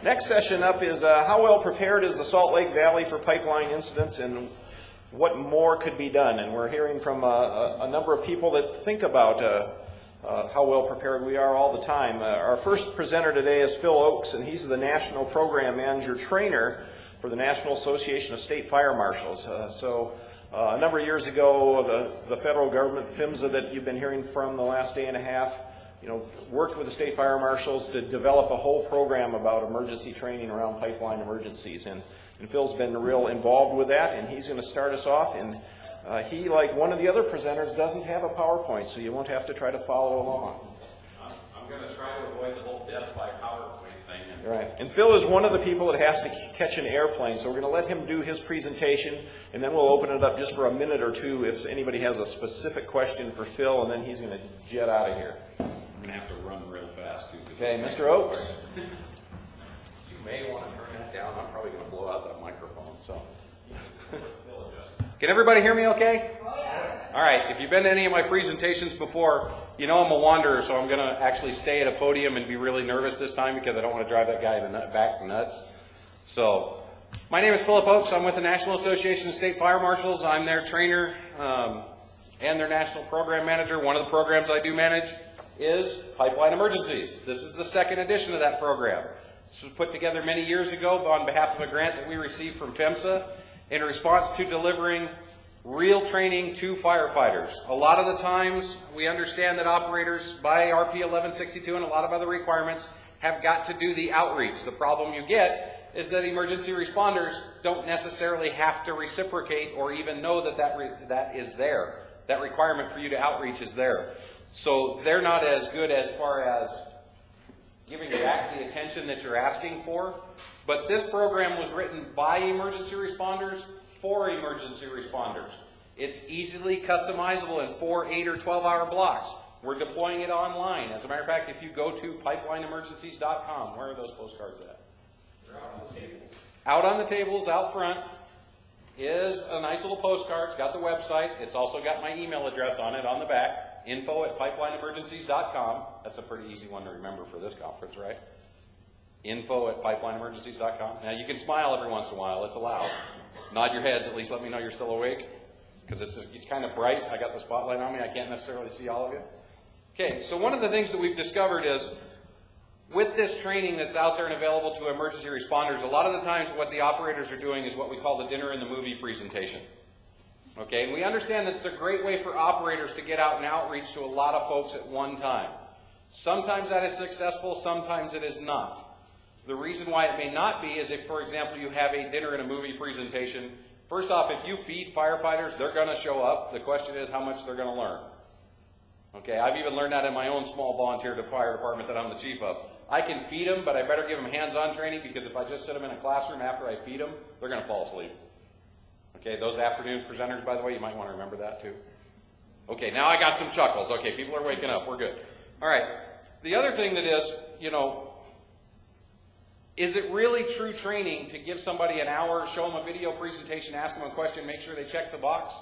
Next session up is uh, how well prepared is the Salt Lake Valley for pipeline incidents and what more could be done? And we're hearing from uh, a, a number of people that think about uh, uh, how well prepared we are all the time. Uh, our first presenter today is Phil Oakes, and he's the National Program Manager Trainer for the National Association of State Fire Marshals. Uh, so a number of years ago, the, the federal government, PHMSA, that you've been hearing from the last day and a half, you know, worked with the state fire marshals to develop a whole program about emergency training around pipeline emergencies. And, and Phil's been real involved with that, and he's going to start us off. And uh, he, like one of the other presenters, doesn't have a PowerPoint, so you won't have to try to follow along. I'm, I'm going to try to avoid the whole death by PowerPoint thing. And Right. And Phil is one of the people that has to catch an airplane, so we're going to let him do his presentation, and then we'll open it up just for a minute or two if anybody has a specific question for Phil, and then he's going to jet out of here. I'm going to have to run real fast too. 'cause Okay, it's- Mr. Oakes? You may want to turn that down. I'm probably going to blow out that microphone. So. Can everybody hear me okay? All right. If you've been to any of my presentations before, you know I'm a wanderer, so I'm going to actually stay at a podium and be really nervous this time because I don't want to drive that guy in the back nuts. So, my name is Philip Oakes. I'm with the National Association of State Fire Marshals. I'm their trainer um, and their national program manager. One of the programs I do manage is Pipeline Emergencies. This is the second edition of that program. This was put together many years ago on behalf of a grant that we received from PHMSA in response to delivering real training to firefighters. A lot of the times, we understand that operators by RP 1162 and a lot of other requirements have got to do the outreach. The problem you get is that emergency responders don't necessarily have to reciprocate or even know that that, that is there. That requirement for you to outreach is there. So they're not as good as far as giving back the attention that you're asking for. But this program was written by emergency responders for emergency responders. It's easily customizable in four, eight, or 12 hour blocks. We're deploying it online. As a matter of fact, if you go to pipelineemergencies.com, where are those postcards at? Out on the tables out front is a nice little postcard. It's got the website. It's also got my email address on it on the back. Info at pipelineemergencies.com. That's a pretty easy one to remember for this conference, right? Info at pipelineemergencies.com. Now you can smile every once in a while. It's allowed. Nod your heads. At least let me know you're still awake. Because it's, it's kind of bright. I got the spotlight on me. I can't necessarily see all of you. Okay, so one of the things that we've discovered is with this training that's out there and available to emergency responders, a lot of the times what the operators are doing is what we call the dinner and the movie presentation. Okay, and we understand that it's a great way for operators to get out and outreach to a lot of folks at one time. Sometimes that is successful, sometimes it is not. The reason why it may not be is if, for example, you have a dinner and a movie presentation. First off, if you feed firefighters, they're going to show up. The question is how much they're going to learn. Okay, I've even learned that in my own small volunteer fire department that I'm the chief of. I can feed them, but I better give them hands-on training because if I just sit them in a classroom after I feed them, they're going to fall asleep. Okay, those afternoon presenters, by the way, you might want to remember that too. Okay, now I got some chuckles. Okay, people are waking up. We're good. All right. The other thing that is, you know, is it really true training to give somebody an hour, show them a video presentation, ask them a question, make sure they check the box?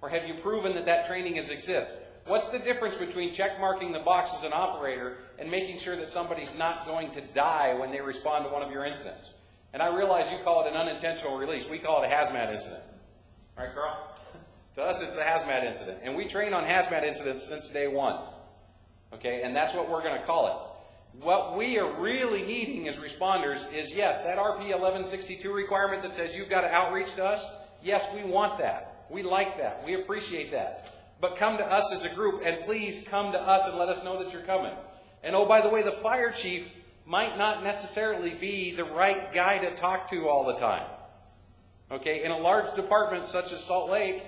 Or have you proven that that training is exist? What's the difference between check marking the box as an operator and making sure that somebody's not going to die when they respond to one of your incidents? And I realize you call it an unintentional release. We call it a hazmat incident. Right, Carl? to us, it's a hazmat incident. And we train on hazmat incidents since day one. Okay, and that's what we're going to call it. What we are really needing as responders is yes, that RP 1162 requirement that says you've got to outreach to us, yes, we want that. We like that. We appreciate that. But come to us as a group and please come to us and let us know that you're coming. And oh, by the way, the fire chief might not necessarily be the right guy to talk to all the time. Okay, in a large department such as Salt Lake,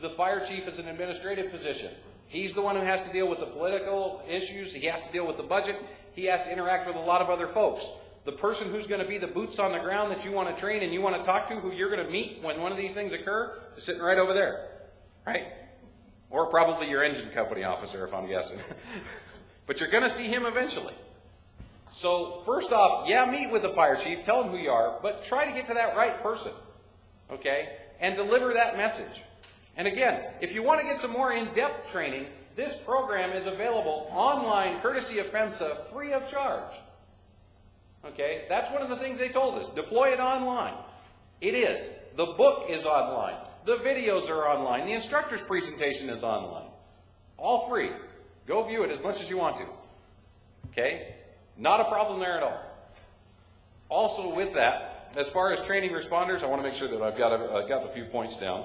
the fire chief is an administrative position. He's the one who has to deal with the political issues, he has to deal with the budget, he has to interact with a lot of other folks. The person who's going to be the boots on the ground that you want to train and you want to talk to, who you're going to meet when one of these things occur, is sitting right over there. Right? Or probably your engine company officer, if I'm guessing. but you're going to see him eventually. So, first off, yeah, meet with the fire chief, tell him who you are, but try to get to that right person. Okay? And deliver that message. And again, if you want to get some more in depth training, this program is available online, courtesy of PHMSA, free of charge. Okay, that's one of the things they told us. Deploy it online. It is. The book is online. The videos are online. The instructor's presentation is online. All free. Go view it as much as you want to. Okay? Not a problem there at all. Also, with that, as far as training responders, I want to make sure that I've got, a, I've got the few points down.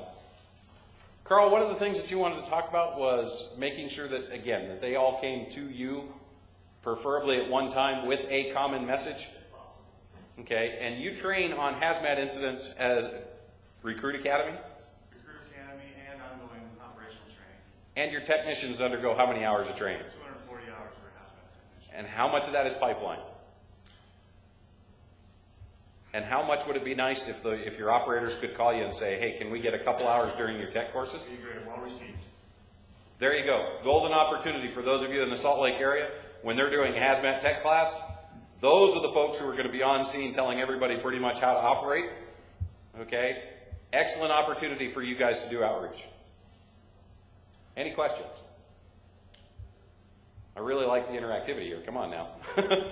Carl, one of the things that you wanted to talk about was making sure that, again, that they all came to you, preferably at one time, with a common message. Okay, and you train on hazmat incidents as Recruit Academy, Recruit Academy and ongoing operational training. and your technicians undergo how many hours of training? 240 hours for hazmat technician. And how much of that is pipeline? And how much would it be nice if the, if your operators could call you and say, hey, can we get a couple hours during your tech courses? Well received. There you go. Golden opportunity for those of you in the Salt Lake area when they're doing hazmat tech class. Those are the folks who are going to be on scene telling everybody pretty much how to operate. Okay? Excellent opportunity for you guys to do outreach. Any questions? I really like the interactivity here. Come on now.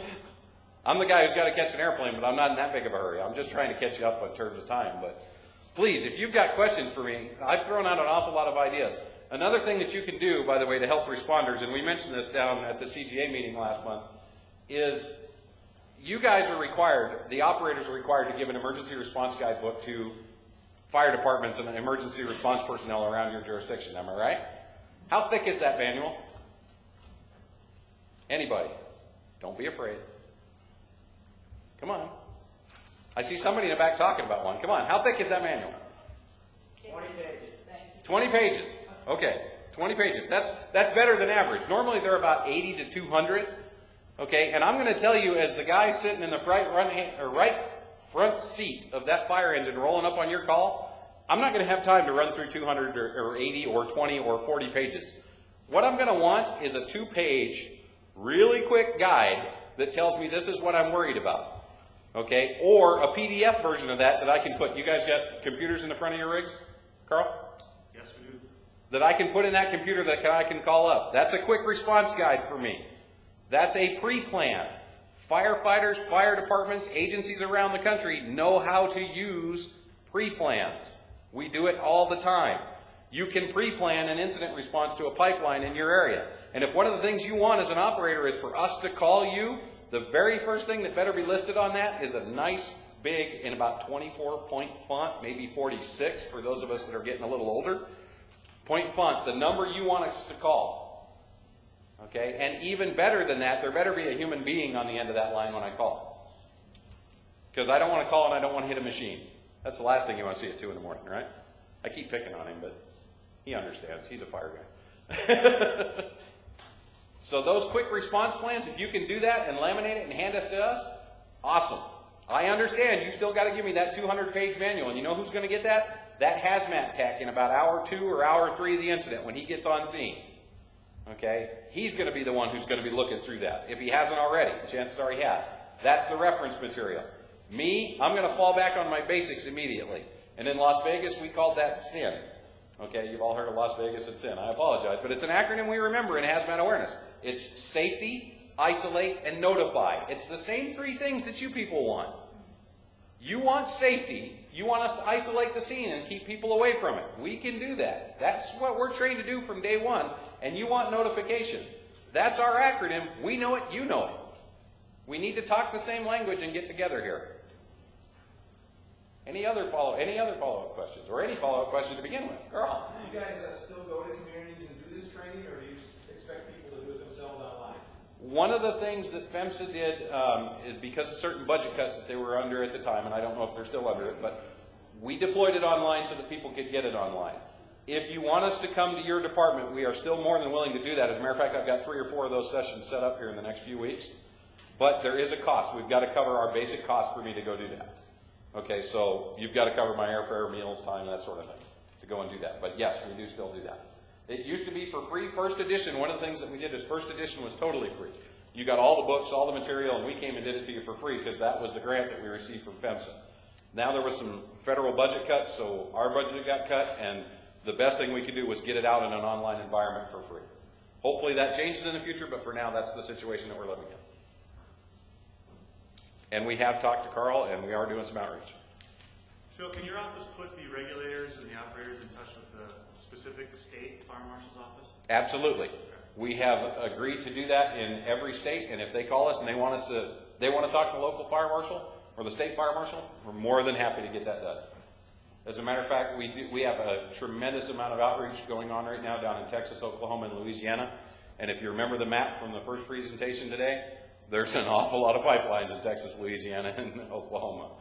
I'm the guy who's got to catch an airplane, but I'm not in that big of a hurry. I'm just trying to catch you up in terms of time. But please, if you've got questions for me, I've thrown out an awful lot of ideas. Another thing that you can do, by the way, to help responders, and we mentioned this down at the CGA meeting last month, is you guys are required, the operators are required to give an emergency response guidebook to fire departments and emergency response personnel around your jurisdiction. Am I right? How thick is that manual? Anybody? Don't be afraid. Come on. I see somebody in the back talking about one. Come on. How thick is that manual? 20 pages. 20 pages. Okay, 20 pages. That's that's better than average. Normally they're about 80 to 200. Okay, and I'm going to tell you, as the guy sitting in the right front or right front seat of that fire engine rolling up on your call, I'm not going to have time to run through 200 or, or 80 or 20 or 40 pages. What I'm going to want is a two-page, really quick guide that tells me this is what I'm worried about. Okay, or a PDF version of that that I can put. You guys got computers in the front of your rigs, Carl? Yes, we do. that I can put in that computer that I can call up. That's a quick response guide for me. That's a pre-plan. Firefighters, fire departments, agencies around the country know how to use pre-plans. We do it all the time. You can pre-plan an incident response to a pipeline in your area. And if one of the things you want as an operator is for us to call you, the very first thing that better be listed on that is a nice big in about 24 point font, maybe 46 for those of us that are getting a little older. Point font, the number you want us to call. Okay? And even better than that, there better be a human being on the end of that line when I call. Because I don't want to call and I don't want to hit a machine. That's the last thing you want to see at 2 in the morning, right? I keep picking on him, but he understands. He's a fire guy. so those quick response plans, if you can do that and laminate it and hand us to us, awesome. I understand you still got to give me that 200 page manual. And you know who's going to get that? That hazmat tech in about hour two or hour three of the incident when he gets on scene. Okay? He's going to be the one who's going to be looking through that. If he hasn't already, chances are he has. That's the reference material. Me, I'm going to fall back on my basics immediately. And in Las Vegas, we called that SIN. Okay, you've all heard of Las Vegas and SIN. I apologize, but it's an acronym we remember in hazmat awareness. It's safety, isolate, and notify. It's the same three things that you people want. You want safety. You want us to isolate the scene and keep people away from it. We can do that. That's what we're trained to do from day one. And you want notification. That's our acronym. We know it. You know it. We need to talk the same language and get together here. Any other follow? Any other follow-up questions, or any follow-up questions to begin with? Carl. Do you guys uh, still go to communities and do this training, or do you s- expect people to do it themselves online? One of the things that PHMSA did, um, because of certain budget cuts that they were under at the time, and I don't know if they're still under it, but we deployed it online so that people could get it online. If you want us to come to your department, we are still more than willing to do that. As a matter of fact, I've got three or four of those sessions set up here in the next few weeks. But there is a cost. We've got to cover our basic cost for me to go do that. Okay, so you've got to cover my airfare, meals, time, that sort of thing to go and do that. But yes, we do still do that. It used to be for free. First edition, one of the things that we did is first edition was totally free. You got all the books, all the material, and we came and did it to you for free because that was the grant that we received from PHMSA. Now there was some federal budget cuts, so our budget got cut, and the best thing we could do was get it out in an online environment for free. Hopefully that changes in the future, but for now, that's the situation that we're living in. And we have talked to Carl, and we are doing some outreach. Phil, can your office put the regulators and the operators in touch with the specific state fire marshal's office? Absolutely. We have agreed to do that in every state, and if they call us and they want us to, they want to talk to the local fire marshal or the state fire marshal, we're more than happy to get that done. As a matter of fact, we do, we have a tremendous amount of outreach going on right now down in Texas, Oklahoma, and Louisiana. And if you remember the map from the first presentation today, there's an awful lot of pipelines in Texas, Louisiana, and Oklahoma.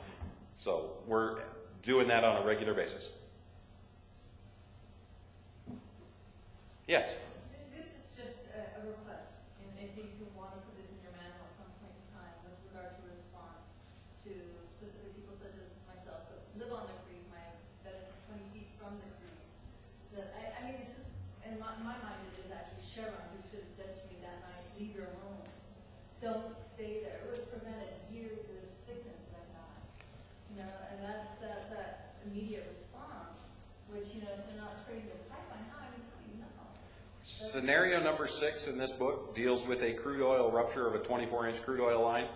So we're doing that on a regular basis. Yes? This is just a a request, and I think you want to put this in your manual at some point in time with regard to response to specific people such as myself that live on the creek, my, that are twenty feet from the creek. That, I, I mean, it's, in my, my mind, it is actually Chevron who should have said to me that night, leave your home. Don't stay there. It would have prevented years of sickness like that. You know, and that's, that's that immediate response, which, you know, to not trade your pipeline, how, you know? Scenario number six in this book deals with a crude oil rupture of a 24-inch crude oil line,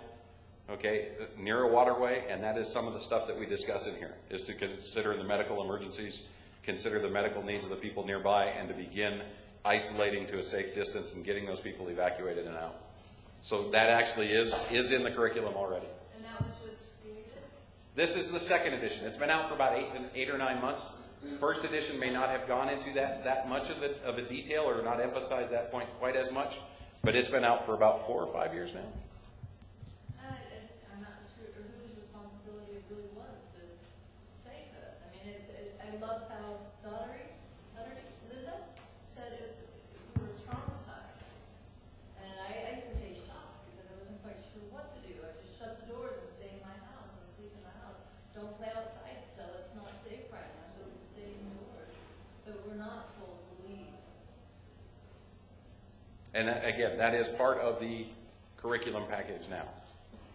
okay, near a waterway, and that is some of the stuff that we discuss in here, is to consider the medical emergencies, consider the medical needs of the people nearby, and to begin isolating to a safe distance and getting those people evacuated and out. So that actually is, is in the curriculum already. And that was just created? This is the second edition. It's been out for about eight, eight or nine months. First edition may not have gone into that, that much of it, of a detail or not emphasized that point quite as much, but it's been out for about four or five years now. I, it's- I'm not sure whose responsibility it really was to say this. I mean, it's, it, I love how Daughtry, Daughtry, Linda said it's, we were traumatized. And I, I used to take shock because I wasn't quite sure what to do. I just shut the doors and stay in my house and sleep in the house. Don't play outside still, it's not safe right now, so we stay indoors. But we're not told to leave. And again, that is part of the curriculum package now.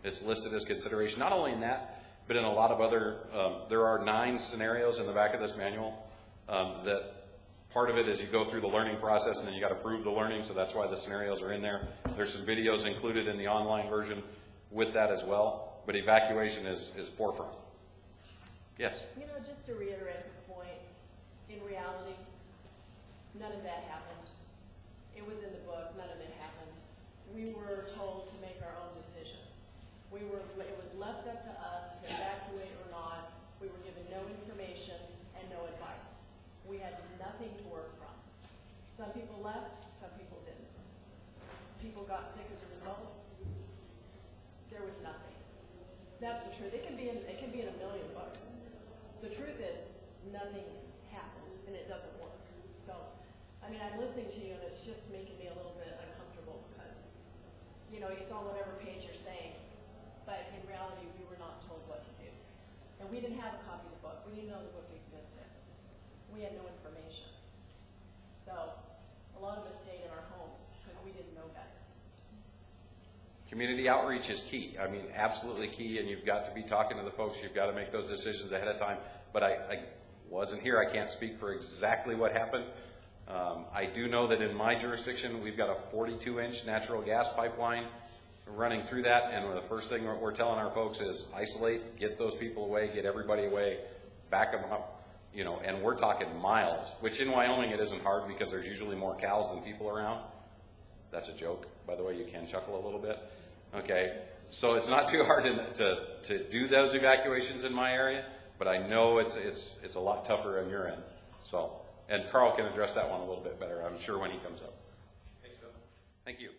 It's listed as consideration, not only in that, but in a lot of other, um, there are nine scenarios in the back of this manual um, that part of it is you go through the learning process and then you got to prove the learning, so that's why the scenarios are in there. There's some videos included in the online version with that as well, but evacuation is, is forefront. Yes? You know, just to reiterate the point, in reality, none of that happened. It was in the book, none of it happened. We were told to make our own decision. We were, it was left up to us to evacuate or not. We were given no information and no advice. We had nothing to work from. Some people left, some people didn't. People got sick as a result. There was nothing. That's the truth. It can be in, it can be in a million books. The truth is, nothing happened and it doesn't work. I mean, I'm listening to you and it's just making me a little bit uncomfortable because, you know, it's on whatever page you're saying, but in reality, we were not told what to do. And we didn't have a copy of the book. We didn't know the book existed. We had no information. So, a lot of us stayed in our homes because we didn't know better. Community outreach is key. I mean, absolutely key, and you've got to be talking to the folks. You've got to make those decisions ahead of time. But I, I wasn't here. I can't speak for exactly what happened. Um, I do know that in my jurisdiction, we've got a 42-inch natural gas pipeline running through that, and the first thing we're- telling our folks is isolate, get those people away, get everybody away, back them up, you know, and we're talking miles, which in Wyoming it isn't hard because there's usually more cows than people around. That's a joke, by the way. You can chuckle a little bit. Okay, so it's not too hard to, to, to do those evacuations in my area, but I know it's, it's, it's a lot tougher on your end. So, and Carl can address that one a little bit better, I'm sure, when he comes up. Thanks, Phil. Thank you.